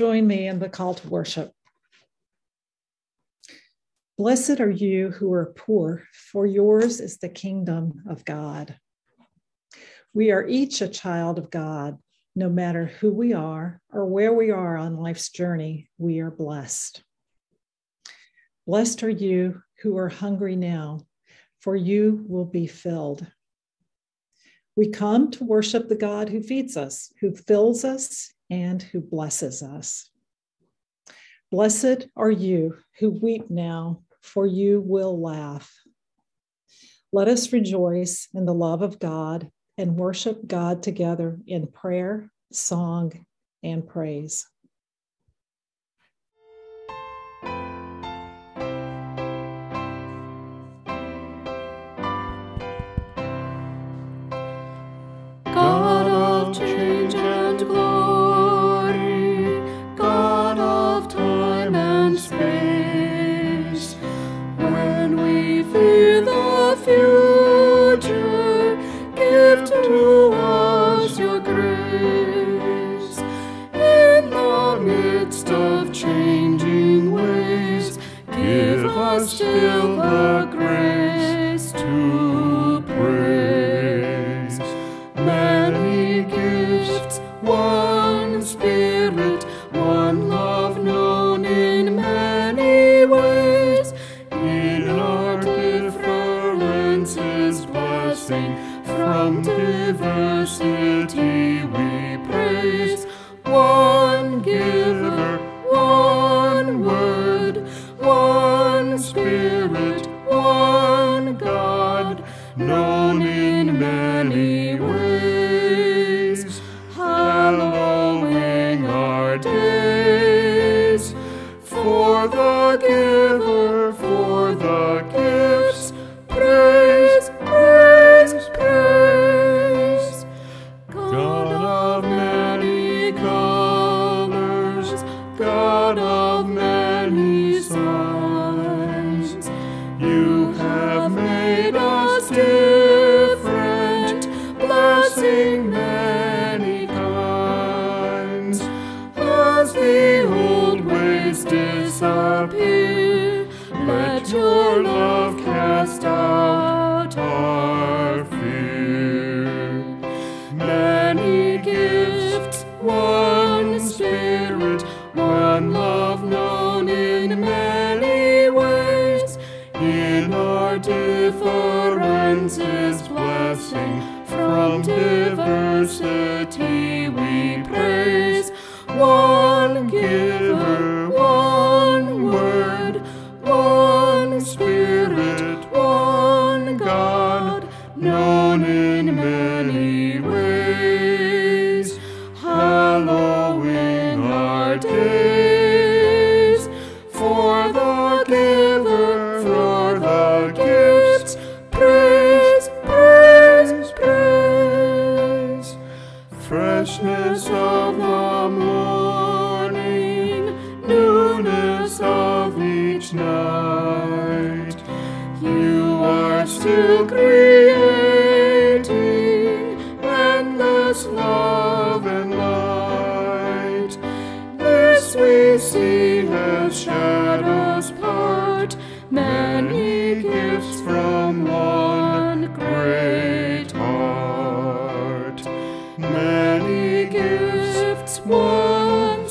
Join me in the call to worship. Blessed are you who are poor, for yours is the kingdom of God. We are each a child of God. No matter who we are or where we are on life's journey, we are blessed. Blessed are you who are hungry now, for you will be filled. We come to worship the God who feeds us, who fills us, and who blesses us. Blessed are you who weep now, for you will laugh. Let us rejoice in the love of God and worship God together in prayer, song, and praise. in our differences blessing from diversity we praise. One giver one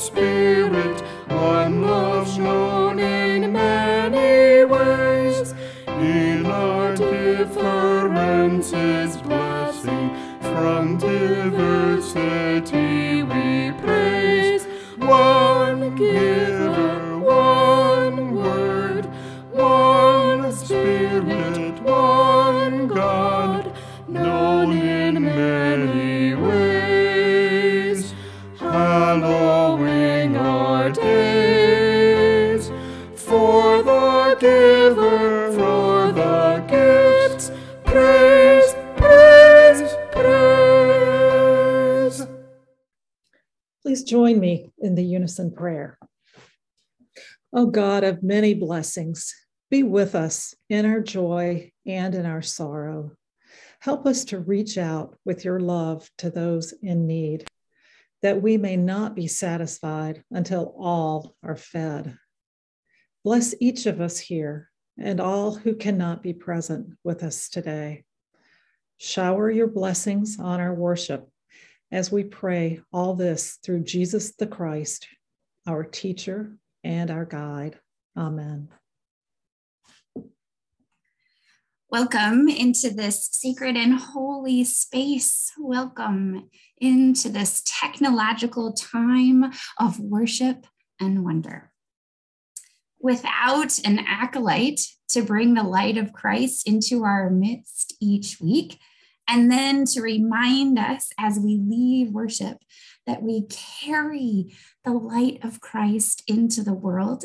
join prayer. O oh God of many blessings, be with us in our joy and in our sorrow. Help us to reach out with your love to those in need. that we may not be satisfied until all are fed. Bless each of us here and all who cannot be present with us today. Shower your blessings on our worship as we pray all this through Jesus the Christ, our teacher and our guide. Amen. Welcome into this sacred and holy space. Welcome into this technological time of worship and wonder. Without an acolyte to bring the light of Christ into our midst each week, and then to remind us as we leave worship that we carry the light of Christ into the world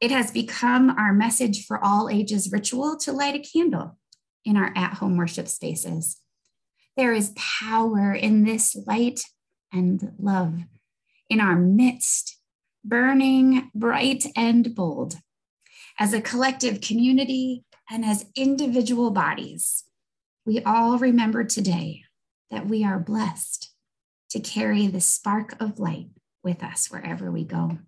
it has become our message for all ages ritual to light a candle in our at home worship spaces. There is power in this light and love in our midst, burning bright and bold. As a collective community and as individual bodies, we all remember today that we are blessed to carry the spark of light with us wherever we go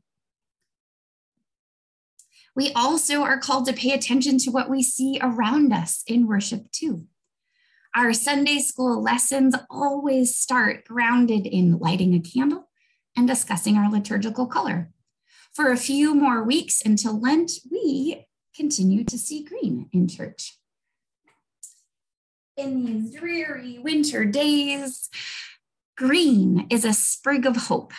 we also are called to pay attention to what we see around us in worship too. Our Sunday school lessons always start grounded in lighting a candle and discussing our liturgical color. For a few more weeks until Lent, we continue to see green in church. In these dreary winter days, green is a sprig of hope,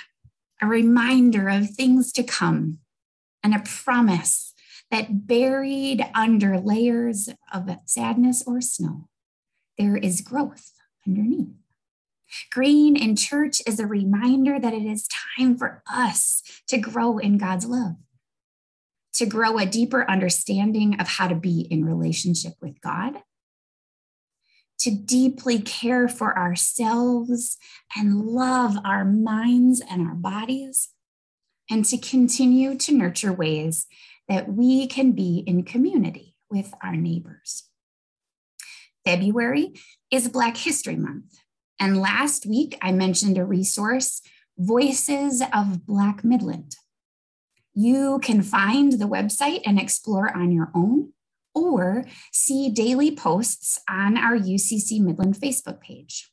a reminder of things to come, and a promise that buried under layers of sadness or snow, there is growth underneath. Green in church is a reminder that it is time for us to grow in God's love, to grow a deeper understanding of how to be in relationship with God, to deeply care for ourselves and love our minds and our bodies, and to continue to nurture ways that we can be in community with our neighbors. February is Black History Month. And last week, I mentioned a resource, Voices of Black Midland. You can find the website and explore on your own, or see daily posts on our UCC Midland Facebook page.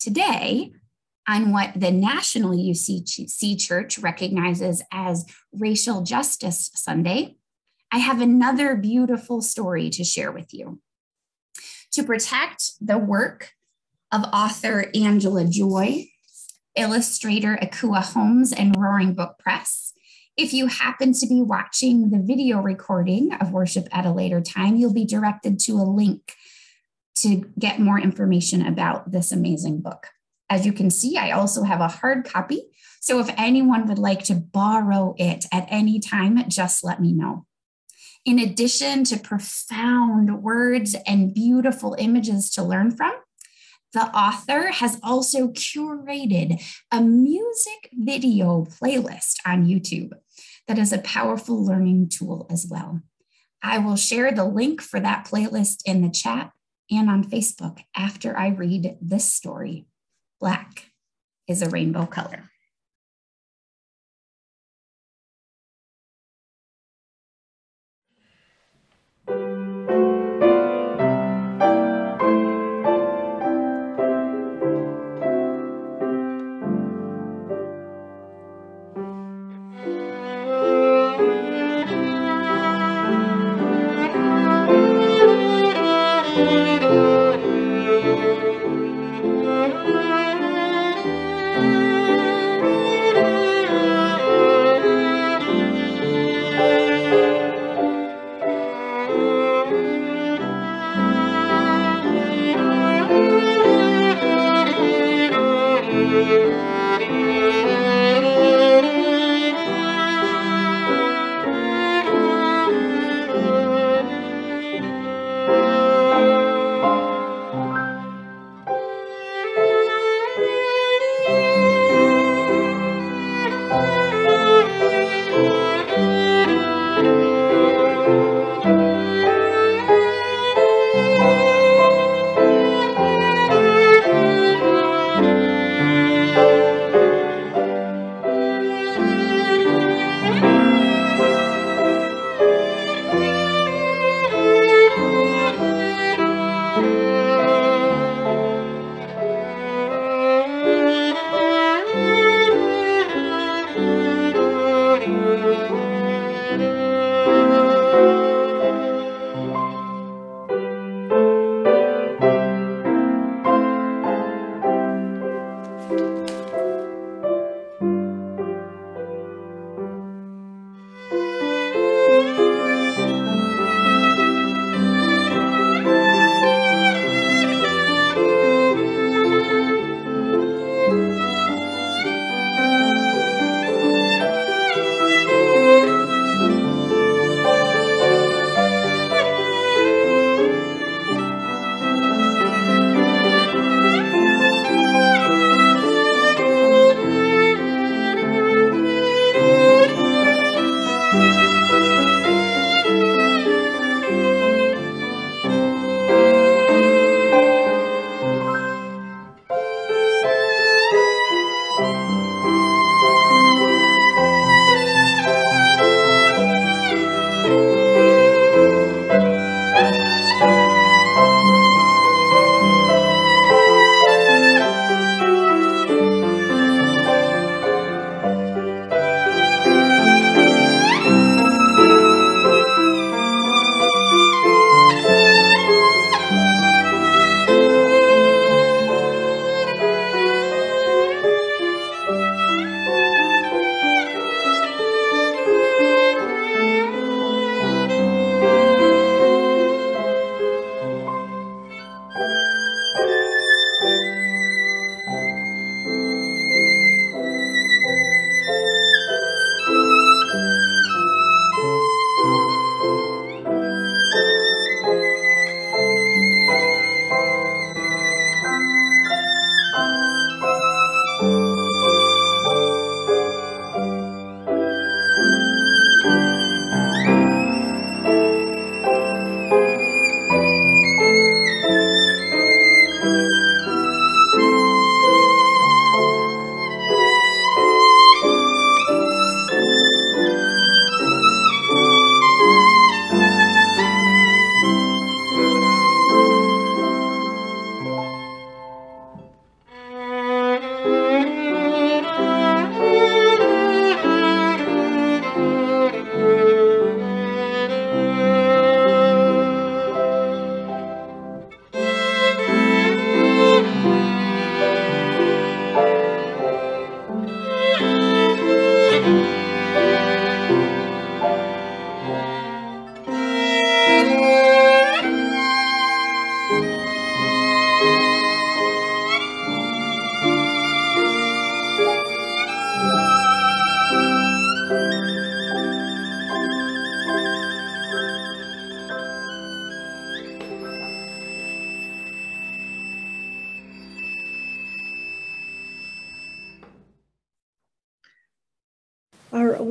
Today, on what the National UCC Church recognizes as Racial Justice Sunday, I have another beautiful story to share with you. To protect the work of author Angela Joy, illustrator Ekua Holmes, and Roaring Brook Press, if you happen to be watching the video recording of worship at a later time, you'll be directed to a link to get more information about this amazing book. As you can see, I also have a hard copy. So if anyone would like to borrow it at any time, just let me know. In addition to profound words and beautiful images to learn from, the author has also curated a music video playlist on YouTube that is a powerful learning tool as well. I will share the link for that playlist in the chat and on Facebook after I read this story. Black is a rainbow color.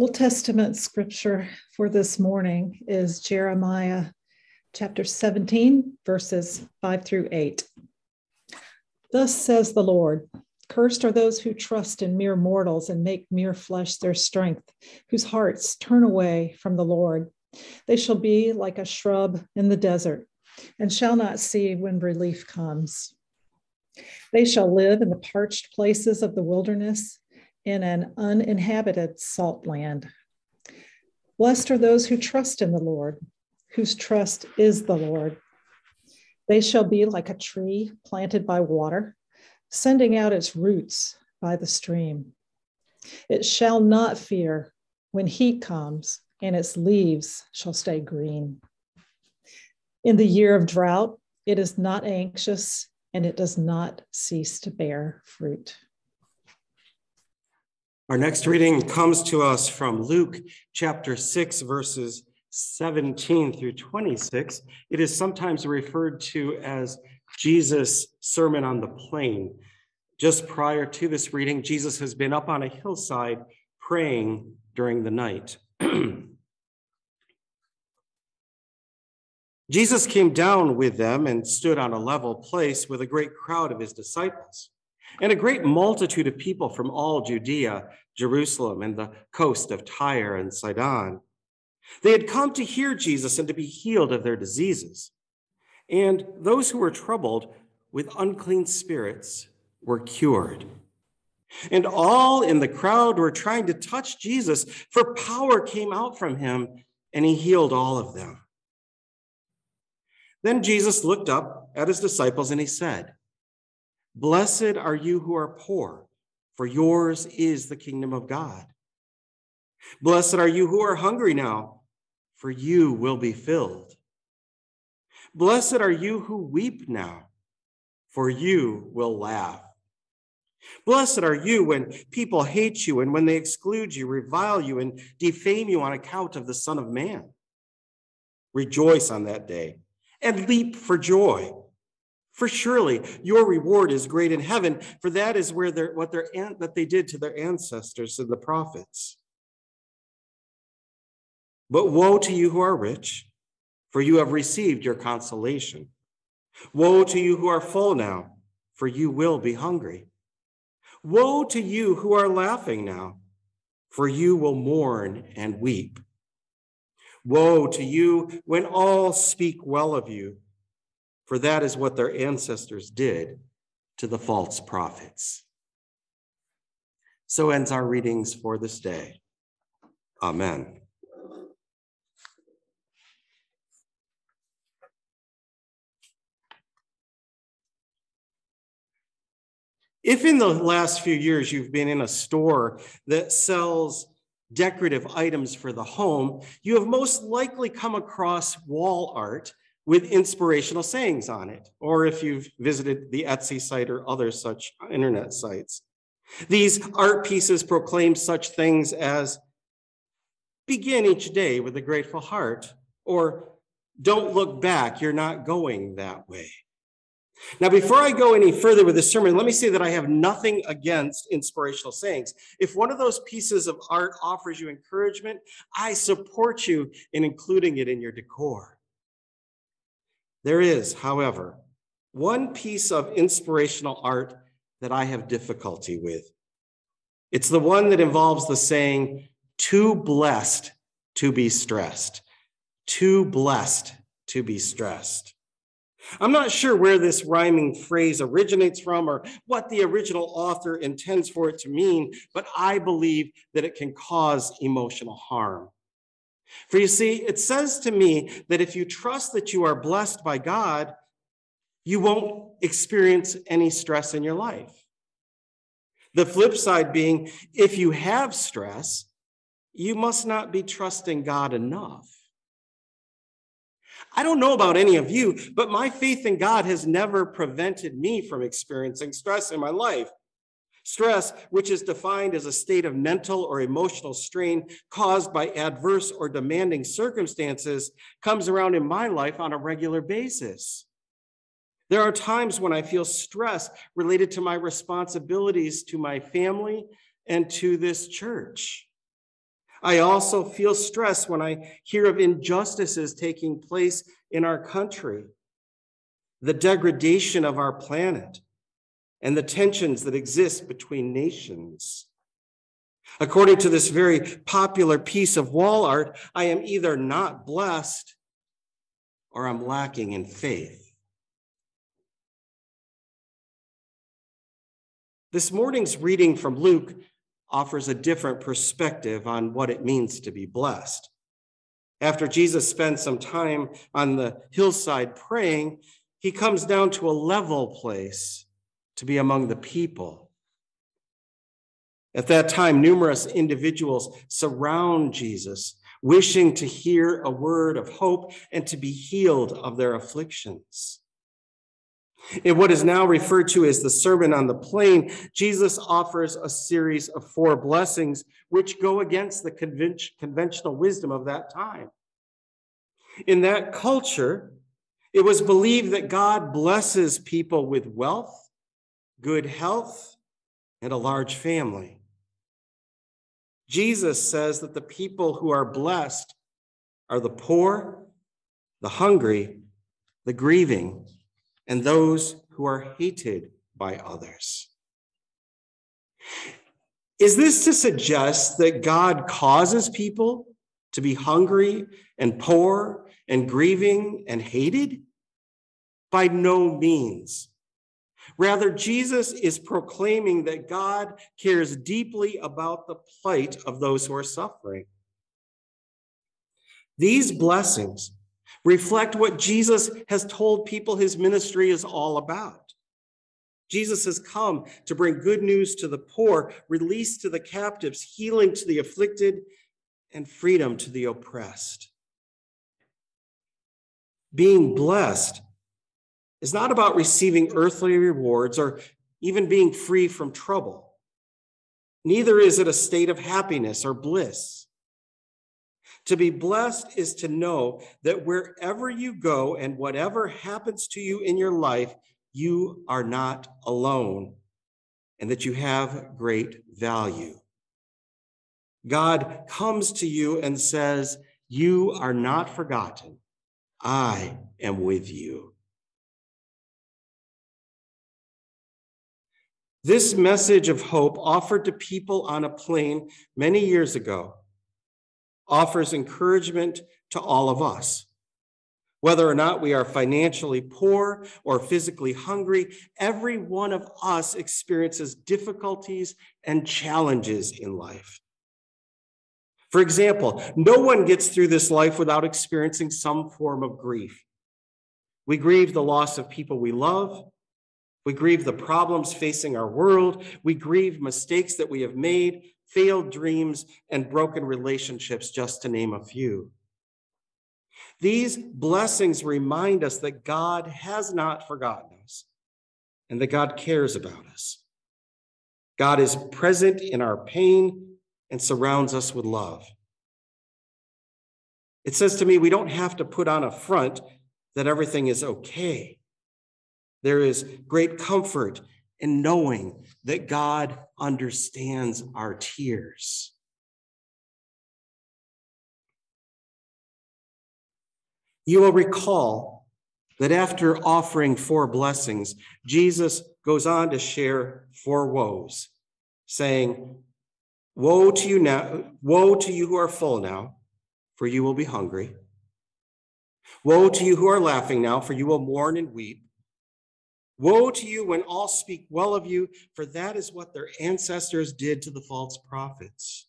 Old Testament scripture for this morning is Jeremiah chapter 17, verses 5 through 8. Thus says the Lord Cursed are those who trust in mere mortals and make mere flesh their strength, whose hearts turn away from the Lord. They shall be like a shrub in the desert and shall not see when relief comes. They shall live in the parched places of the wilderness in an uninhabited salt land. Blessed are those who trust in the Lord, whose trust is the Lord. They shall be like a tree planted by water, sending out its roots by the stream. It shall not fear when heat comes, and its leaves shall stay green. In the year of drought, it is not anxious, and it does not cease to bear fruit. Our next reading comes to us from Luke chapter 6, verses 17 through 26. It is sometimes referred to as Jesus' Sermon on the Plain. Just prior to this reading, Jesus has been up on a hillside praying during the night. Jesus came down with them and stood on a level place with a great crowd of his disciples and a great multitude of people from all Judea, Jerusalem, and the coast of Tyre and Sidon. They had come to hear Jesus and to be healed of their diseases. And those who were troubled with unclean spirits were cured. And all in the crowd were trying to touch Jesus, for power came out from him, and he healed all of them. Then Jesus looked up at his disciples and he said, Blessed are you who are poor, for yours is the kingdom of God. Blessed are you who are hungry now, for you will be filled. Blessed are you who weep now, for you will laugh. Blessed are you when people hate you and when they exclude you, revile you, and defame you on account of the Son of Man. Rejoice on that day and leap for joy for surely your reward is great in heaven, for that is where their what their that they did to their ancestors and the prophets. But woe to you who are rich, for you have received your consolation. Woe to you who are full now, for you will be hungry. Woe to you who are laughing now, for you will mourn and weep. Woe to you when all speak well of you for that is what their ancestors did to the false prophets. So ends our readings for this day. Amen. If in the last few years you've been in a store that sells decorative items for the home, you have most likely come across wall art with inspirational sayings on it, or if you've visited the Etsy site or other such internet sites. These art pieces proclaim such things as begin each day with a grateful heart, or don't look back, you're not going that way. Now, before I go any further with this sermon, let me say that I have nothing against inspirational sayings. If one of those pieces of art offers you encouragement, I support you in including it in your decor. There is, however, one piece of inspirational art that I have difficulty with. It's the one that involves the saying, too blessed to be stressed. Too blessed to be stressed. I'm not sure where this rhyming phrase originates from or what the original author intends for it to mean, but I believe that it can cause emotional harm. For you see, it says to me that if you trust that you are blessed by God, you won't experience any stress in your life. The flip side being, if you have stress, you must not be trusting God enough. I don't know about any of you, but my faith in God has never prevented me from experiencing stress in my life. Stress, which is defined as a state of mental or emotional strain caused by adverse or demanding circumstances, comes around in my life on a regular basis. There are times when I feel stress related to my responsibilities to my family and to this church. I also feel stress when I hear of injustices taking place in our country, the degradation of our planet, and the tensions that exist between nations. According to this very popular piece of wall art, I am either not blessed or I'm lacking in faith. This morning's reading from Luke offers a different perspective on what it means to be blessed. After Jesus spends some time on the hillside praying, he comes down to a level place to be among the people. At that time, numerous individuals surround Jesus, wishing to hear a word of hope and to be healed of their afflictions. In what is now referred to as the Sermon on the Plain, Jesus offers a series of four blessings which go against the conventional wisdom of that time. In that culture, it was believed that God blesses people with wealth, good health, and a large family. Jesus says that the people who are blessed are the poor, the hungry, the grieving, and those who are hated by others. Is this to suggest that God causes people to be hungry and poor and grieving and hated? By no means. Rather, Jesus is proclaiming that God cares deeply about the plight of those who are suffering. These blessings reflect what Jesus has told people his ministry is all about. Jesus has come to bring good news to the poor, release to the captives, healing to the afflicted, and freedom to the oppressed. Being blessed is not about receiving earthly rewards or even being free from trouble. Neither is it a state of happiness or bliss. To be blessed is to know that wherever you go and whatever happens to you in your life, you are not alone and that you have great value. God comes to you and says, You are not forgotten. I am with you. This message of hope offered to people on a plain many years ago offers encouragement to all of us. Whether or not we are financially poor or physically hungry, every one of us experiences difficulties and challenges in life. For example, no one gets through this life without experiencing some form of grief. We grieve the loss of people we love. We grieve the problems facing our world. We grieve mistakes that we have made, failed dreams, and broken relationships, just to name a few. These blessings remind us that God has not forgotten us and that God cares about us. God is present in our pain and surrounds us with love. It says to me, we don't have to put on a front that everything is okay. There is great comfort in knowing that God understands our tears. You will recall that after offering four blessings, Jesus goes on to share four woes, saying, Woe to you now, woe to you who are full now, for you will be hungry. Woe to you who are laughing now, for you will mourn and weep. Woe to you when all speak well of you, for that is what their ancestors did to the false prophets.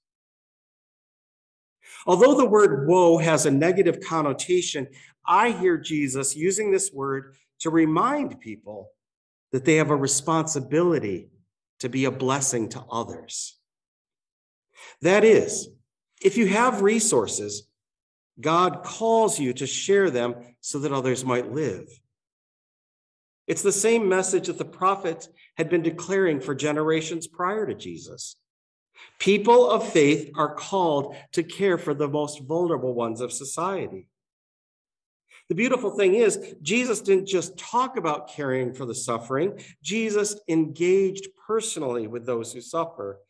Although the word woe has a negative connotation, I hear Jesus using this word to remind people that they have a responsibility to be a blessing to others. That is, If you have resources, God calls you to share them so that others might live. It's the same message that the prophets had been declaring for generations prior to Jesus. People of faith are called to care for the most vulnerable ones of society. The beautiful thing is, Jesus didn't just talk about caring for the suffering, Jesus engaged personally with those who suffer,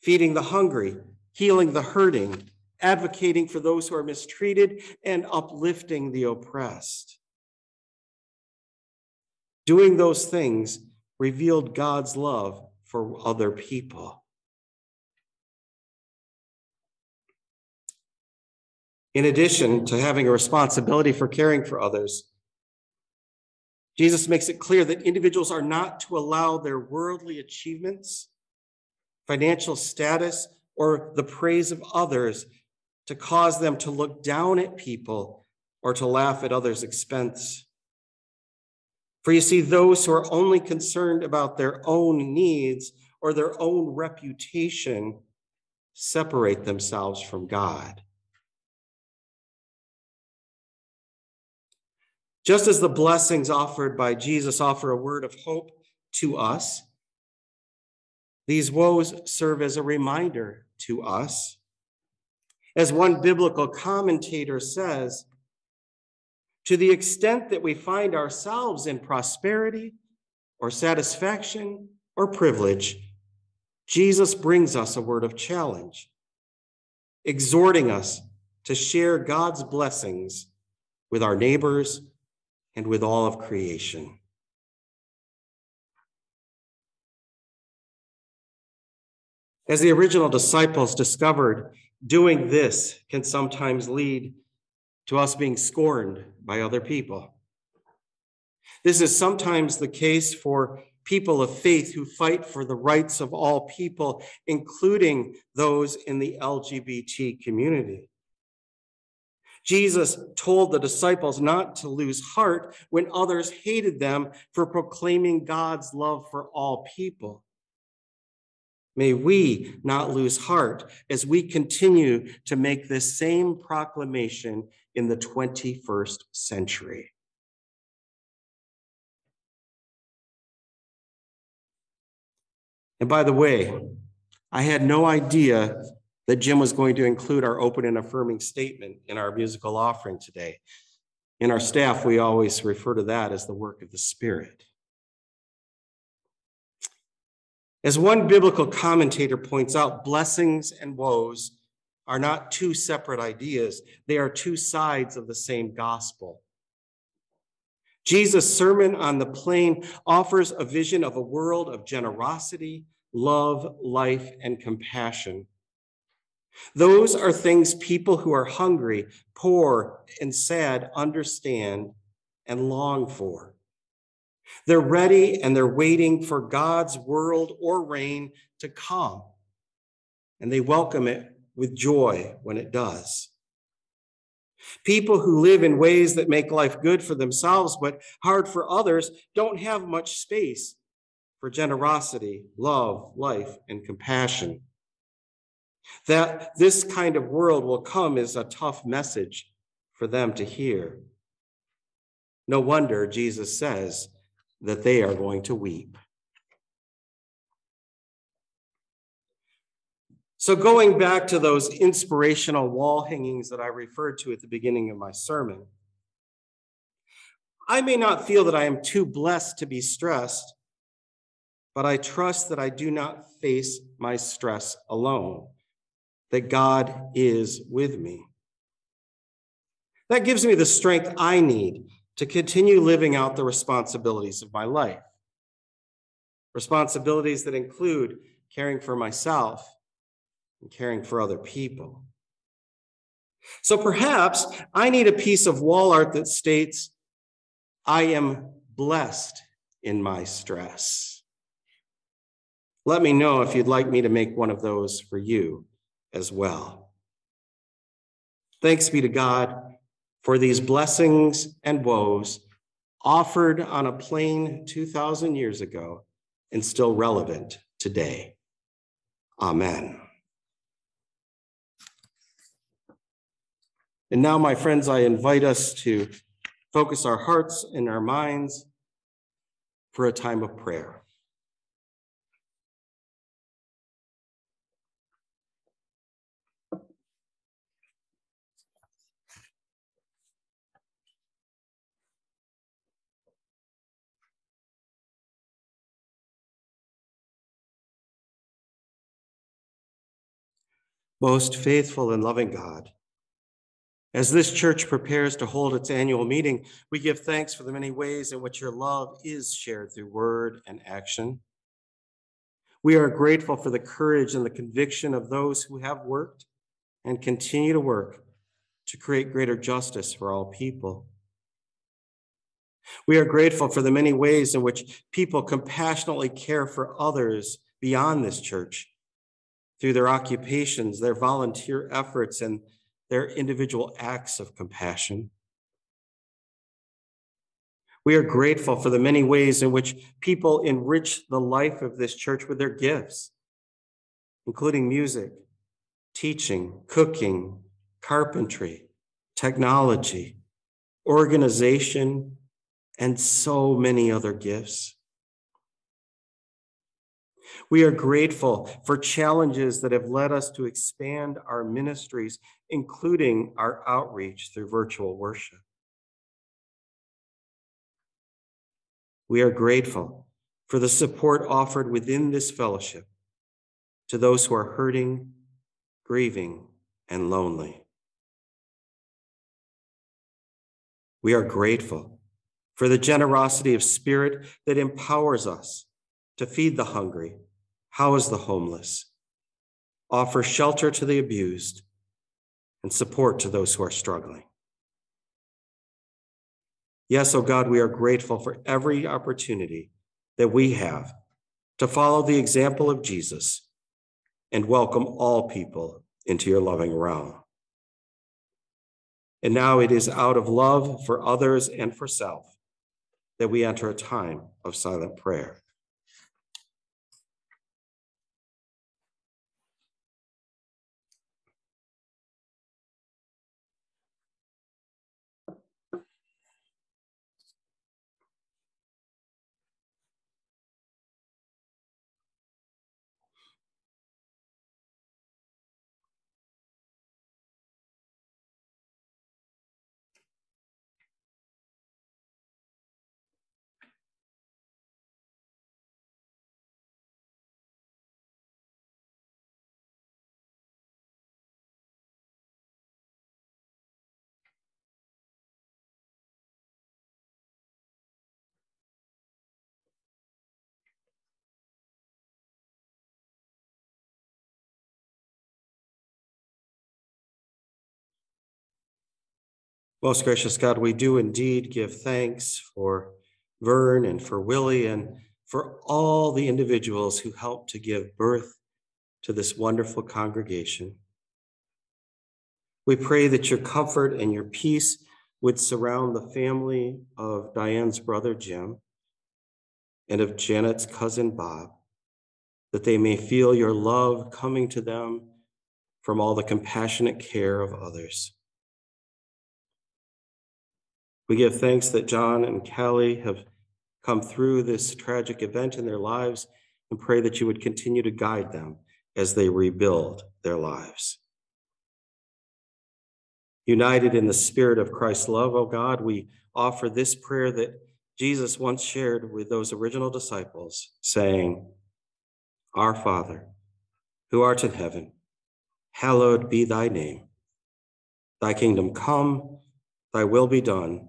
feeding the hungry, healing the hurting, advocating for those who are mistreated, and uplifting the oppressed. Doing those things revealed God's love for other people. In addition to having a responsibility for caring for others, Jesus makes it clear that individuals are not to allow their worldly achievements, financial status, or the praise of others to cause them to look down at people or to laugh at others' expense. For you see, those who are only concerned about their own needs or their own reputation separate themselves from God. Just as the blessings offered by Jesus offer a word of hope to us, these woes serve as a reminder to us as one biblical commentator says, to the extent that we find ourselves in prosperity or satisfaction or privilege, Jesus brings us a word of challenge, exhorting us to share God's blessings with our neighbors and with all of creation. As the original disciples discovered doing this can sometimes lead to us being scorned by other people. This is sometimes the case for people of faith who fight for the rights of all people, including those in the LGBT community. Jesus told the disciples not to lose heart when others hated them for proclaiming God's love for all people. May we not lose heart as we continue to make this same proclamation in the 21st century. And by the way, I had no idea that Jim was going to include our open and affirming statement in our musical offering today. In our staff, we always refer to that as the work of the Spirit. As one biblical commentator points out, blessings and woes are not two separate ideas, they are two sides of the same gospel. Jesus' Sermon on the Plain offers a vision of a world of generosity, love, life, and compassion. Those are things people who are hungry, poor, and sad understand and long for. They're ready and they're waiting for God's world or reign to come. And they welcome it with joy when it does. People who live in ways that make life good for themselves but hard for others don't have much space for generosity, love, life, and compassion. That this kind of world will come is a tough message for them to hear. No wonder Jesus says, that they are going to weep. So, going back to those inspirational wall hangings that I referred to at the beginning of my sermon, I may not feel that I am too blessed to be stressed, but I trust that I do not face my stress alone, that God is with me. That gives me the strength I need to continue living out the responsibilities of my life. Responsibilities that include caring for myself and caring for other people. So perhaps I need a piece of wall art that states, I am blessed in my stress. Let me know if you'd like me to make one of those for you as well. Thanks be to God for these blessings and woes offered on a plain 2,000 years ago and still relevant today. Amen. And now, my friends, I invite us to focus our hearts and our minds for a time of prayer. Most faithful and loving God, as this church prepares to hold its annual meeting, we give thanks for the many ways in which your love is shared through word and action. We are grateful for the courage and the conviction of those who have worked and continue to work to create greater justice for all people. We are grateful for the many ways in which people compassionately care for others beyond this church through their occupations, their volunteer efforts, and their individual acts of compassion. We are grateful for the many ways in which people enrich the life of this church with their gifts, including music, teaching, cooking, carpentry, technology, organization, and so many other gifts. We are grateful for challenges that have led us to expand our ministries, including our outreach through virtual worship. We are grateful for the support offered within this fellowship to those who are hurting, grieving, and lonely. We are grateful for the generosity of spirit that empowers us to feed the hungry, house the homeless, offer shelter to the abused, and support to those who are struggling. Yes, oh God, we are grateful for every opportunity that we have to follow the example of Jesus and welcome all people into your loving realm. And now it is out of love for others and for self that we enter a time of silent prayer. Most gracious God, we do indeed give thanks for Vern and for Willie and for all the individuals who helped to give birth to this wonderful congregation. We pray that your comfort and your peace would surround the family of Diane's brother Jim and of Janet's cousin Bob, that they may feel your love coming to them from all the compassionate care of others. We give thanks that John and Callie have come through this tragic event in their lives and pray that you would continue to guide them as they rebuild their lives. United in the spirit of Christ's love, O oh God, we offer this prayer that Jesus once shared with those original disciples, saying, Our Father, who art in heaven, hallowed be thy name. Thy kingdom come, thy will be done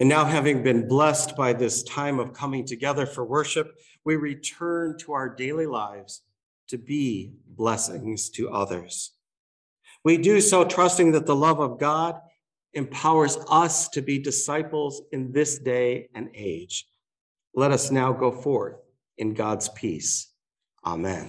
And now, having been blessed by this time of coming together for worship, we return to our daily lives to be blessings to others. We do so trusting that the love of God empowers us to be disciples in this day and age, Let us now go forth in God's peace. Amen.